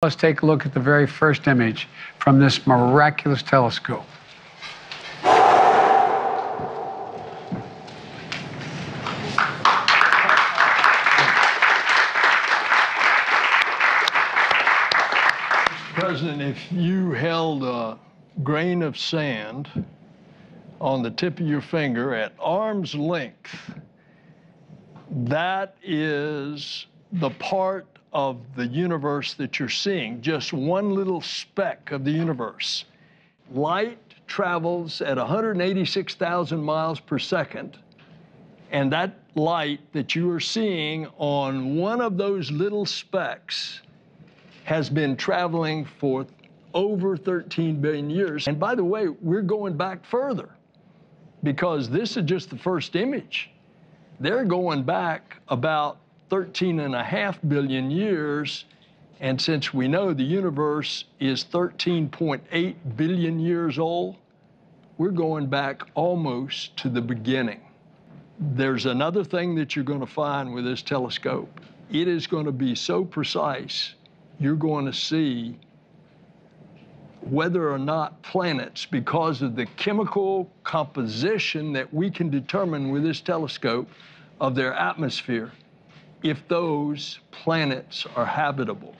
Let's take a look at the very first image from this miraculous telescope. President, if you held a grain of sand on the tip of your finger at arm's length, that is the part of the universe that you're seeing, just one little speck of the universe. Light travels at 186,000 miles per second, and that light that you are seeing on one of those little specks has been traveling for over 13 billion years. And by the way, we're going back further because this is just the first image. They're going back about 13 and a half billion years. And since we know the universe is 13.8 billion years old, we're going back almost to the beginning. There's another thing that you're going to find with this telescope. It is going to be so precise you're going to see whether or not planets, because of the chemical composition that we can determine with this telescope of their atmosphere, if those planets are habitable.